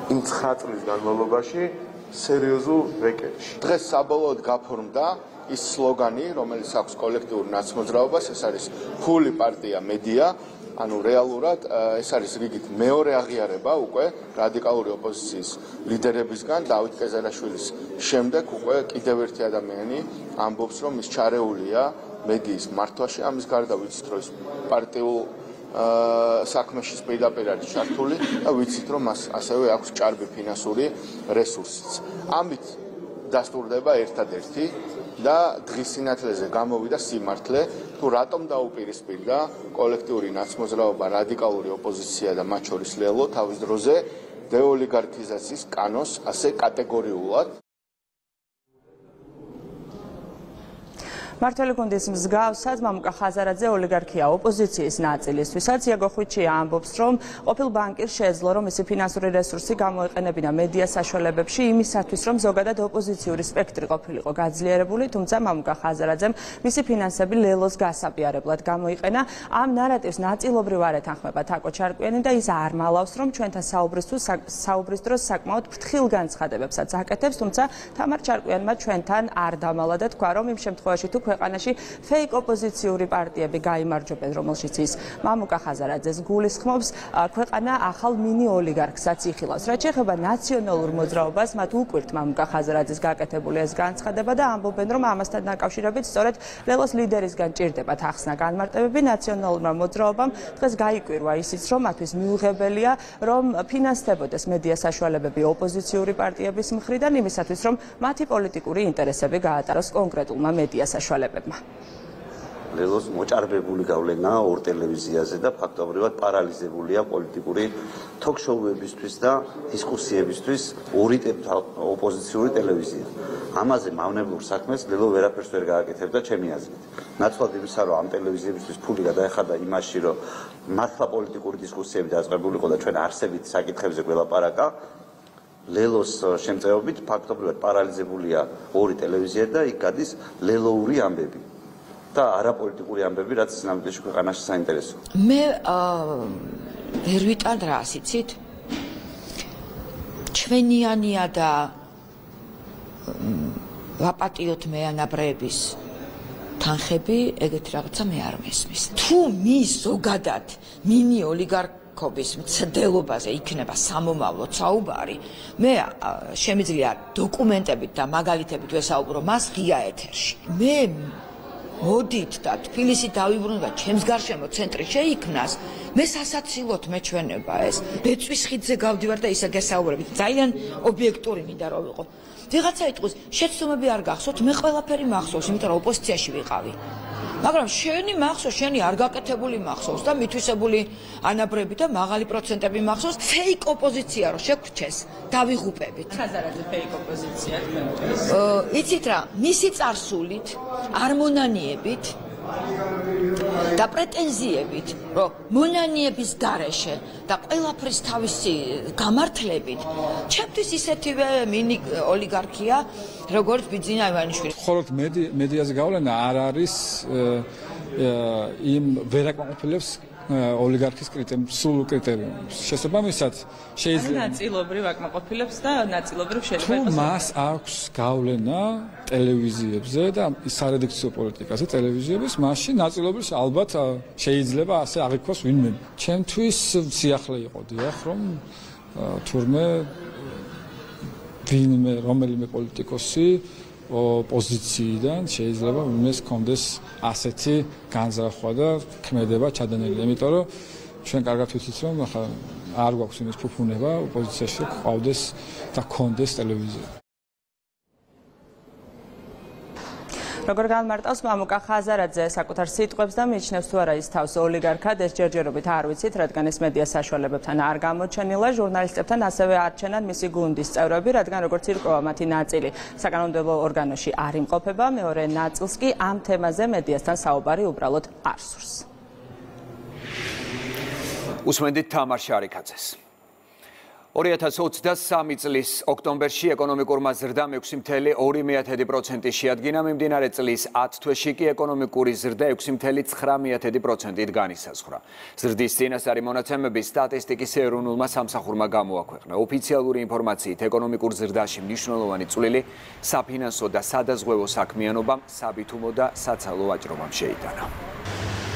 იმ ცხაწლის განმავლობაში სერიოზულ რეკეტში. დღეს საბოლოოდ გაფორმდა ის სლოგანი, რომელიც აქვს კოლექტიურ ნაცმოძრაობას, ეს არის ფული პარტია მედია. ანუ რეალურად ეს არის რიგით მეორე აღიარება უკვე რადიკალური ოპოზიციის ლიდერებისგან დავით კეზერაშვილის შემდეგ უკვე კიდევ ერთი ადამიანი ამბობს რომ ის ჩარეულია მედიის მართვაში ამის გარდა ვიცით რომ ის პარტიულ საქმეში პირდაპირ არის ჩართული და ვიცით რომ მას ასევე აქვს ჭარბი ფინანსური რესურსიც. ამით დასტურდება ერთადერთი და დღის სინათლეზე გამოვიდა სიმართლე. თუ რატომ დაუპირისპირდა კოლექტიური ნაცმოძრაობა რადიკალური ოპოზიცია და მათ შორის ლელო თავის დროზე დეოლიგარქიზაციის კანონს ასე კატეგორიულად მართველი გუნდის მსგავსად მამუკა ხაზარაძე ოლიგარქია ოპოზიციის ნაწილისთვისაც იაგო ხვიჩია ამბობს რომ ყოფილ ბანკირს შეეძლო რომ მისი ფინანსური რესურსი გამოეყენებინა მედია საშუალებებში იმისათვის რომ ზოგადად ოპოზიციური სპექტრი ყოფილიყო გაძლიერებული თუმცა მამუკა ხაზარაძემ მისი ფინანსები ლელოს გასაპირებლად გამოიყენა. ამ ნარატივს ნაწილობრივ არ ეთანხმება თაკო ჩარკვიანი და ის არ მალავს რომ ჩვენთან საუბრისთვის საუბრის დროს საკმაოდ ფრთხილ განცხადებებსაც აკეთებს თუმცა თამარ ჩარკვიანმა ჩვენთან არ დამალა და თქვა რომ იმ შემთხვევაში თუ ქვეყანაში ფეიქ ოპოზიციური პარტიები გამოიმარჯვებენ, რომელშიც ის მამუკა ხაზარაძეს გულისხმობს, ქვეყანა ახალ მინი ოლიგარქსაც იხილავს. რაც შეეხება ნაციონალურ მოძრაობას, მათ უკვირთ მამუკა ხაზარაძის გაკეთებული ეს განცხადება და ამბობენ, რომ ამასთან დაკავშირებით სწორედ ლელოს ლიდერისგან ჭირდებათ ახსნა განმარტებები ნაციონალურმა მოძრაობამ. დღეს გაიკვირვა ისიც, რომ მათთვის მიუღებელია, რომ ფინანსდებოდეს მედია საშუალებები ოპოზიციური პარტიების მხრიდან იმისათვის, რომ მათი პოლიტიკური ინტერესები გაატაროს კონკრეტულმა მედია მიცვალებებმა. ლელოს მოჭარბებული გავლენაა ორ ტელევიზიაზე და ფაქტობრივად პარალიზებულია პოლიტიკური ток-შოუებისთვის და დისკუსიებისთვის ორი ოპოზიციური ტელევიზია. ამაზე მავნებლურ საქმეს ლელო ვერაფერს ვერ გააკეთებდა ჩემი აზრით. ნაცვლად იმისა, რომ ამ ტელევიზიებისთვის ფული გადაეხადა იმაში, რომ მართლა პოლიტიკური დისკუსიები დაწყებულიყო და ჩვენ არსებით საკითხებზე გველაპარაკა, ლელოს შემწეობით ფაქტობრივად პარალიზებულია ორი ტელევიზია და იქ გადის ლელოური ამბები. და არაპოლიტიკური ამბები, რაც ნამდვილად ქვეყანაში საინტერესოა. მე ვერ ვიტან რა ასიცით? ჩვენიანია და ვაპატიოთ მეანაბრების თანხები, ეგეთი რაღაცა მე არ მესმის. თუ მის ზოგადად მინი ოლიგარქობის მცდელობაზე იქნება სამომავლო საუბარი, მე შემიძლია დოკუმენტებით და მაგალითებით ვესაუბრო მას ღია ეთერში. მე მოდით და თბილისი დავიბრუნდა ჩემს გარშემო ცენტრი შეიქმნას მე სასაცილოდ მეჩვენება ეს. ბეწვის ხიდზე გავდივარ და ისე გასაუბრებით ძალიან ობიექტური მინდა რომ ვიყო. ვიღაცა იტყვის შეცდომები არ გახსოვთ მე ყველაფერი მახსოვს იმიტომ რომ ოპოზიციაში ვიყავი მაგრამ შენი მახსოვს, შენი არ გაკეთებული მახსოვს და მithვისებული ანაბრები და მაღალი პროცენტები მახსოვს, ფეიქ ოპოზიცია რო შეგრჩეს, დავიღუპებით. ხაზარაძე ფეიქ ოპოზიცია თქვენთვის. აა, იცით რა, მისი წარსულით, არმონანიებით და პრეტენზიებით, რომ მონანიების გარეშე და ყველაფრის თავისი გამართლებით, ჩემთვის ისეთივე მინი ოლიგარქია, როგორც ბიძინა ივანიშვილი. ხოლოდ მედიაზე გავლენა არ არის იმ ვერაკმაყოფილებს ოლიგარქის კრიტერიუმ სულ კრიტერიუმს. შესაბამისად შეიძლება ნაწილობრივ აკმაყოფილებს და ნაწილობრივ შეიძლება იყოს. თუ მას აქვს გავლენა ტელევიზიებზე და სარედაქციო პოლიტიკაზე ტელევიზიების, მაშინ ნაწილობრივ ალბათ შეიძლება ასე აღიქვას ვინმე. ჩემთვის სიახლე იყო დიახ, რომ თურმე ვინმე რომელიმე პოლიტიკოსი ოპოზიციიდან შეიძლება იმეს კონდეს ასეთი განზრახვა და ქმედება ჩადენილი. იმიტომ რომ ჩვენ კარგად ვიცით რომ ახლა არ გვაქვს იმის ფუფუნება ოპოზიციაში ყავდეს და კონდეს ტელევიზია. როგორ განმარტავს მამუკა ხაზარაძე? საკუთარ სიტყვებს და მიიჩნევს თუ არა ის თავს ოლიგარქად? ეს ჯერჯერობით არ ვიცით რადგან ეს მედია საშუალებებთან არ გამოჩენილა. ჟურნალისტებთან ასევე არჩენან მისი გუნდის წევრები რადგან როგორც ირკვევა მათი ნაწილი საკანონმდებლო ორგანოში არ იმყოფება. მეორე ნაწილს კი ამ თემაზე მედიასთან საუბარი უბრალოდ არ სურს. უსმენდით თამარ შარიკაძეს 2023 წლის ოქტომბერში ეკონომიკურმა ზრდამ 6.2%-ი შეადგინა, მიმდინარე წლის 10 თვეში კი ეკონომიკური ზრდა 6.9%-ით განისაზღვრა. ზრდის წინასწარი მონაცემები სტატისტიკის ეროვნულმა სამსახურმა გამოაქვეყნა. ოფიციალური ინფორმაციით, ეკონომიკურ ზრდაში მნიშვნელოვანი წვლილი საფინანსო და სადაზღვევო საქმიანობამ, საბითუმო და საცალო ვაჭრობამ შეიტანა.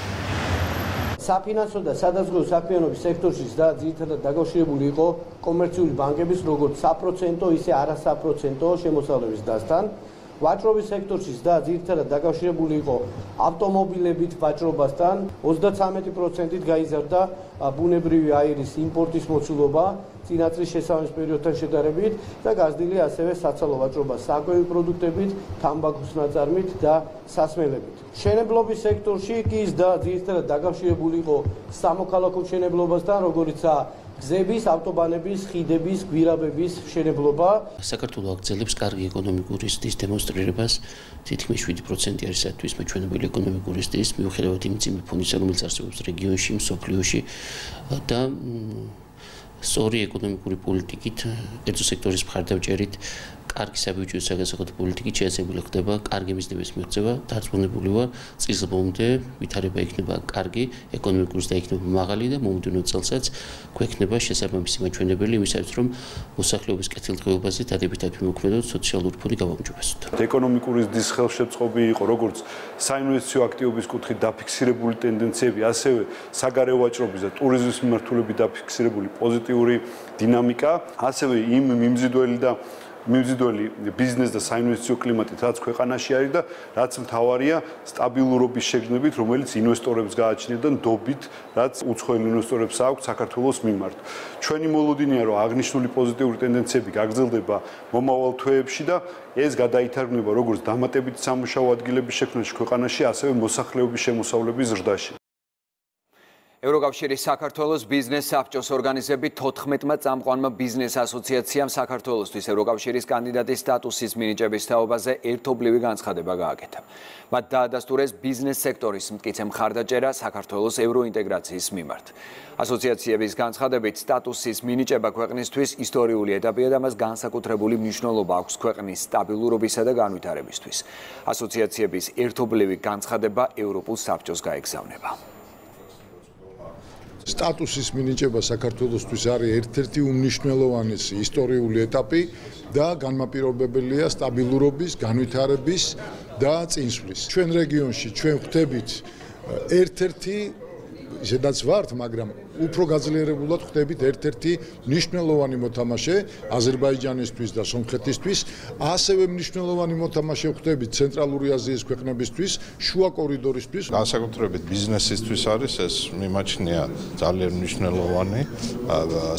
საფინანსო და სადაზღვევო საქმიანობის სექტორში და ძირითადად დაკავშირებული იყო კომერციული ბანკების როგორც საპროცენტო ისე არასაპროცენტო შემოსავლების დასთან. ვაჭრობის სექტორში და ძირითადად დაკავშირებული იყო ავტომობილებით ვაჭრობასთან 33%-ით გაიზარდა ბუნებრივი აირის იმპორტის მოცულობა წინაწლის შესაბამის პერიოდთან შედარებით და გაზრდილი ასევე საცალო ვაჭრობა საკვები პროდუქტებით, თამბაქოს ნაწარმით და სასმელებით. შენებლობის სექტორში კი ის და ძირითადად დაკავშირებული იყო სამოქალაქო შენებლობასთან, როგორიცაა გზების, ავტობანების, ხიდების, გვირაბების მშენებლობა. საქართველოს აგრძელებს კარგი ეკონომიკური ზრდის დემონსტრირებას. თითქმის 7% არის სათვის მეჩვენებული ეკონომიკური ზრდის, მიუხედავად იმ წინ ფონისა, რომელიც არსებობს რეგიონში, სოფლიოში და სწორი ეკონომიკური პოლიტიკით, კერძო სექტორის მხარდაჭერით კარგი საბიუჯეტო საგასახადო პოლიტიკით შეეცებული ხდება კარგი მიზნების მიღწევა, დარწმუნებული ვარ, წლის ბოლომდე ვითარება იქნება კარგი, ეკონომიკური და იქნება მაღალი და მომდევნო წელსაც გვექნება შესაბამისი მაჩვენებელი იმისათვის, რომ მოსახლეობის კეთილდღეობაზე დადებითად მიმოქმედოთ სოციალური ფონი გამომჯობესოთ. ეკონომიკური ზრდის ხელშეწყობი იყო როგორც საინვესტიციო აქტივობის კუთხით დაფიქსირებული ტენდენციები, ასევე საგარეო ვაჭრობის და ტურიზმის მიმართულებით დაფიქსირებული პოზიტიური დინამიკა, ასევე იმ მიმზიდველი და მიმზიდველი ბიზნეს და საინვესტიციო კლიმატით რაც ქვეყანაში არის და რაც მთავარია სტაბილურობის შეგრძნებით, რომელიც ინვესტორებს გააჩნია და ნდობით, რაც უცხოელ ინვესტორებს აქვს საქართველოს მიმართ. ჩვენი მოლოდინია, რომ აღნიშნული პოზიტიური ტენდენციები გაგრძელდება მომავალ თვეებში და ეს გადაითარგმნება როგორც დამატებითი სამუშაო ადგილების შექმნაში ქვეყანაში, ასევე მოსახლეობის შემოსავლების ზრდაში. ევროკავშირის საქართველოს ბიზნეს საბჭოს ორგანიზებით 14-მა წამყვანმა ბიზნეს ასოციაციამ საქართველოსთვის ევროკავშირის კანდიდატის სტატუსის მინიჭების თაობაზე ერთობლივი განცხადება გააკეთა. მათ დაადასტურეს ბიზნეს სექტორის მტკიცე მხარდაჭერა საქართველოს ევროინტეგრაციის მიმართ. ასოციაციების განცხადებით სტატუსის მინიჭება ქვეყნისთვის ისტორიული ეტაპია და მას განსაკუთრებული მნიშვნელობა აქვს ქვეყნის სტაბილურობისა და განვითარებისთვის. ასოციაციების ერთობლივი განცხადება ევროპულ საბჭოს გაეგზავნება. სტატუსის მინიჭება საქართველოსთვის არის ერთ-ერთი უმნიშვნელოვანესი ისტორიული ეტაპი და განმაპირობებელია სტაბილურობის, განვითარების და წინსვლის. ჩვენ რეგიონში ჩვენ ხვდებით ერთ-ერთი ისედაც ვართ, მაგრამ უფრო გაძლიერებულად ხვდებით ერთ-ერთი მნიშვნელოვანი მოთამაშე აზერბაიჯანისთვის და სომხეთისთვის, ასევე მნიშვნელოვანი მოთამაშე ხვდებით ცენტრალური აზიის ქვეყნებისთვის, შუა კორიდორისთვის. განსაკუთრებით ბიზნესისთვის არის ეს მიმაჩნია ძალიან მნიშვნელოვანი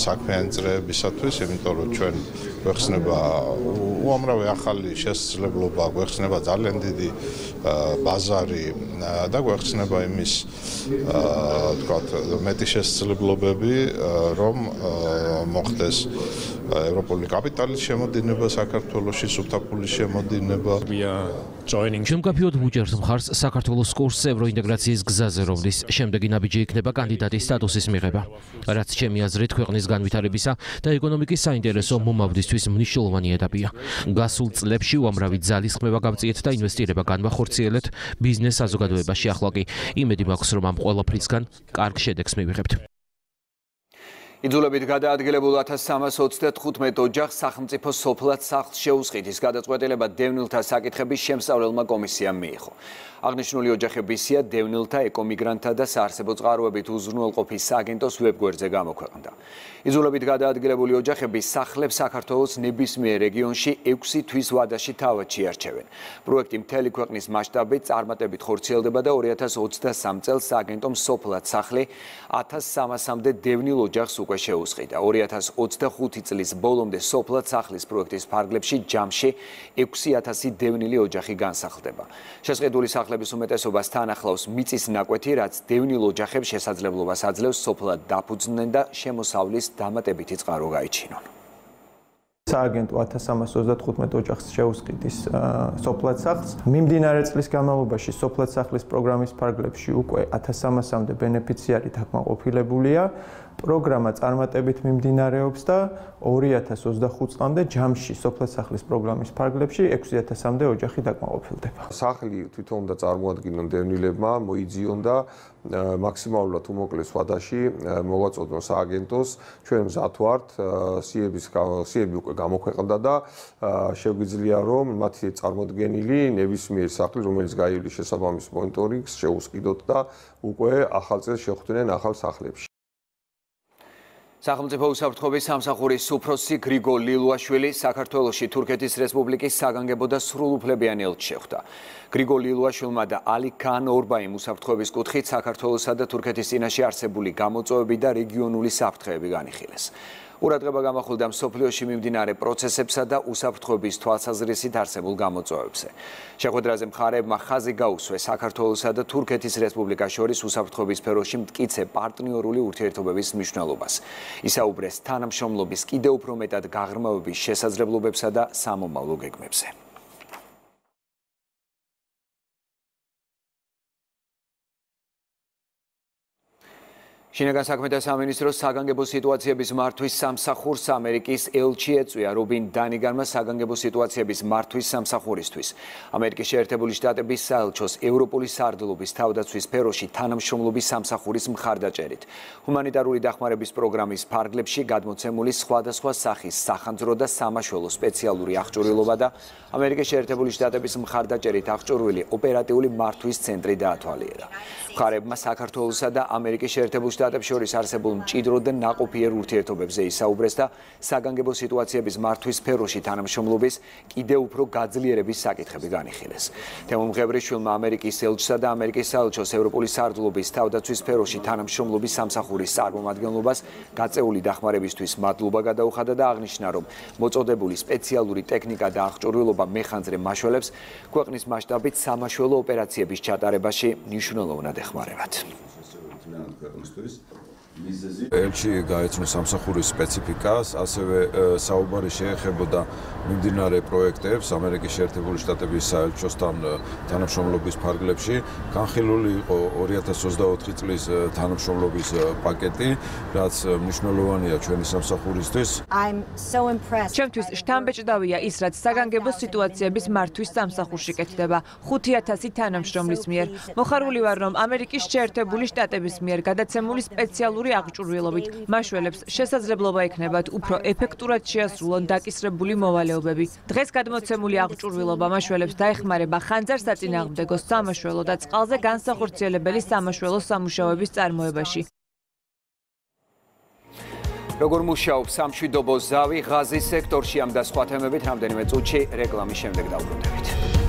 საქმიანი წრეებისათვის, იმიტომ რომ ჩვენ გვეხსნება უამრავი ახალი შესაძლებლობა, გვეხსნება ძალიან დიდი ბაზარი და გვეხსნება იმის თქვა მეტი შესაძლებლობები რომ მოხდეს ევროპული კაპიტალის შემოდინება საქართველოსში, სუბთაფულის შემოდინება. შემკაფიოდ ბუჯერს მხარს საქართველოს კურსს ევროინტეგრაციის გზაზე რომლის შემდეგი ნაბიჯი იქნება კანდიდატის სტატუსის მიღება. რაც ჩემი აზრით ქვეყნის განვითარებისა და ეკონომიკის საინტერესო მომავლისთვის მნიშვნელოვანი ეტაპია. გასულ წლებში უამრავი ძალის ხმება გავწიეთ და ინვესტირება განვახორციელეთ ბიზნეს საზოგადოებაში ახლა კი იმედი მაქვს რომ ამ ყველაფრისგან კარგ შედეგს მივიღებთ. იძულებით გადაადგილებულ 1335 ოჯახს სახელმწიფო სოფლად სახლს შეუსყიდის გადაწყვეტილება დევნილთა საკითხების შემსწავლელმა კომისიამ მიიღო. აღნიშნული ოჯახებისია დევნილთა ეკომიგრანტთა და საარსებო წყაროებით უზრუნველყოფის სააგენტოს ვებგვერდზე გამოქვეყნდა. იძულებით გადაადგილებული ოჯახები სახლებს საქართველოს ნებისმიერ რეგიონში 6 თვის ვადაში თავად შეარჩევენ. პროექტი მთელი ქვეყნის მასშტაბით წარმატებით ხორციელდება და 2023 წელს სააგენტომ სოფლად სახლი 1300-მდე დევნილ ოჯახს უკვე შეუსყიდა. 2025 წლის ბოლომდე სოფლად სახლის პროექტის ფარგლებში ჯამში 6000 დევნილი ოჯახი განსახლდება. შესყიდული სახლების უმეტესობას თან ახლავს მიწის ნაკვეთი, რაც დევნილ ოჯახებს შესაძლებლობას აძლევს სოფლად დაფუძნდნენ და შემოსავლის დამატებითი წყარო გაიჩინონ. სააგენტო 1335 ოჯახს შეუსყიდის სოფლად სახლს. მიმდინარე წლის განმავლობაში სოფლად სახლის პროგრამის ფარგლებში უკვე 1300-მდე ბენეფიციარი დაკმაყოფილებულია. პროგრამა წარმატებით მიმდინარეობს და 2025 წლამდე ჯამში სოფლასახლის პროგრამის ფარგლებში 6000-მდე ოჯახი დაკმაყოფილდება. სახლი თვითონ და წარმოადგენენ დევნილებმა მოიძიონ და მაქსიმალურად უმოკლეს ვადაში მოვაწოდონ სააგენტოს ჩვენ მზად ვართ სიების სიები უკვე გამოქვეყნდა და შეგვიძლია რომ მათი წარმოდგენილი ნებისმიერ სახლი რომელიც გაივლის შესაბამის მონიტორინგს შეუსყიდოთ და უკვე ახალ წელს შეხვდნენ ახალ სახლებში სახელმწიფო უსაფრთხოების სამსახურის უფროსი გრიგო ლილუაშვილი საქართველოსში თურქეთის რესპუბლიკის საგანგებო და სრულუფლებიანი ელჩი შეხვდა. გრიგო ლილუაშვილმა და ალი კან ორბაიმ უსაფრთხოების კუთხით საქართველოსა და თურქეთის წინაშე არსებული გამოწვევები და რეგიონული საფრთხეები განიხილეს. ყურადღება გამახვილდა მსოფლიოში მიმდინარე პროცესებსა და უსაფრთხოების თვალსაზრისით არსებულ გამოწვევებზე. შეხვედრაზე მხარეებმა ხაზი გაუსვეს საქართველოსა და თურქეთის რესპუბლიკას შორის უსაფრთხოების სფეროში მტკიცე პარტნიორული ურთიერთობების მნიშვნელობას. ისაუბრეს თანამშრომლობის კიდევ უფრო მეტად გაღრმავების შესაძლებლობებსა და სამომავლო გეგმებზე. შინაგან საქმეთა სამინისტროს საგანგებო სიტუაციების მართვის სამსახურს ამერიკის ელჩი ეწვია რობინ დანიგანმა საგანგებო სიტუაციების მართვის სამსახურისთვის. ამერიკის შეერთებული შტატების საელჩოს ევროპული სარდლობის თავდაცვის სფეროში თანამშრომლობის სამსახურის მხარდაჭერით. ჰუმანიტარული დახმარების პროგრამის ფარგლებში გადმოცემული სხვადასხვა სახის სახანძრო და სამაშველო სპეციალური აღჭურვილობა და ამერიკის შეერთებული შტატების მხარდაჭერით აღჭურვილი ოპერატიული მართვის ცენტრი დაათვალიერა. მხარებმა საქართველოსა და ამერიკის შეერთებულ შტატებს შორის არსებულ მჭიდრო და ნაყოფიერ ურთიერთობებზე ისაუბრეს და საგანგებო სიტუაციების მართვის სფეროში თანამშრომლობის კიდევ უფრო გაძლიერების საკითხები განიხილეს. თემომღებრის შვილმა ამერიკის ელჩსა და ამერიკის საელჩოს ევროპული სარდლობის თავდაცვის სფეროში თანამშრომლობის სამსახურის წარმომადგენლობას გაწეული დახმარებისთვის მადლობა გადაუხადა და აღნიშნა, რომ მოწოდებული სპეციალური ტექნიკა და აღჭურვილობა მეხანძრე მაშველებს ქვეყნის მასშტაბით სამაშველო ოპერაციების ჩატარებაში მნიშვნელოვნად ეხმარებათ. на Кыргызстан ქვეყნისთვის ელჩი გაეცნო სამსახურის სპეციფიკას, ასევე საუბარი შეეხებოდა მიმდინარე პროექტებს ამერიკის შეერთებული შტატების საელჩოსთან თანამშრომლობის ფარგლებში. განხილული იყო 2024 წლის თანამშრომლობის პაკეტი, რაც მნიშვნელოვანია ჩვენი სამსახურისთვის. ჩემთვის შთამბეჭდავია ის, რაც საგანგებო სიტუაციების მართვის სამსახურში კეთდება 5000 თანამშრომლის მიერ. მოხარული ვარ, რომ ამერიკის შეერთებული შტატების მიერ გადაცემული სპეციალური ფინანსური აღჭურვილობით მაშველებს შესაძლებლობა ექნებათ უფრო ეფექტურად შეასრულონ დაკისრებული მოვალეობები. დღეს გადმოცემული აღჭურვილობა მაშველებს დაეხმარება ხანძარსაწინააღმდეგო სამაშველო და წყალზე განსახორციელებელი სამაშველო სამუშაოების წარმოებაში. როგორ მუშაობს სამშვიდობო ზავი ღაზის სექტორში ამ და სხვა თემებით რამდენიმე წუთში რეკლამის შემდეგ დავბრუნდებით.